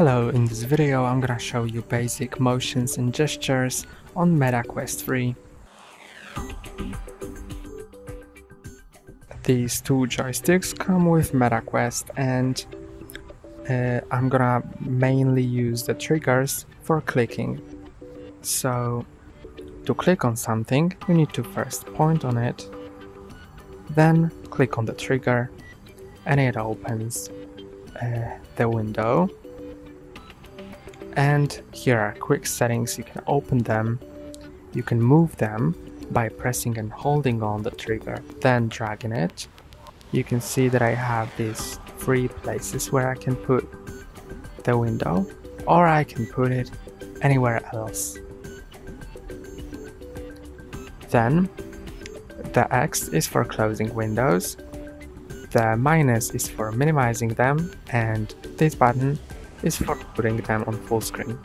Hello, in this video I'm gonna show you basic motions and gestures on Meta Quest 3. These two joysticks come with Meta Quest and uh, I'm gonna mainly use the triggers for clicking. So to click on something you need to first point on it, then click on the trigger and it opens uh, the window and here are quick settings. You can open them. You can move them by pressing and holding on the trigger then dragging it. You can see that I have these three places where I can put the window or I can put it anywhere else. Then the X is for closing windows the minus is for minimizing them and this button is for putting them on full screen.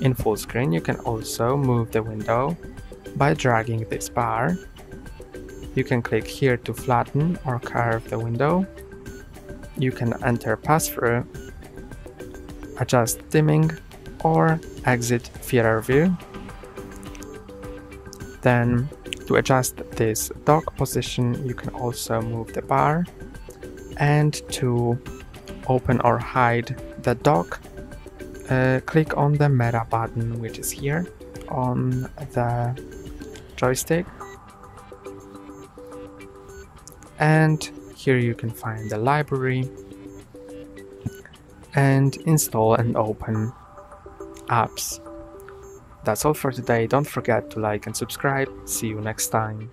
In full screen you can also move the window by dragging this bar. You can click here to flatten or curve the window. You can enter pass-through, adjust dimming or exit theater view. Then to adjust this dock position you can also move the bar and to open or hide the dock uh, click on the meta button which is here on the joystick and here you can find the library and install and open apps. That's all for today, don't forget to like and subscribe, see you next time.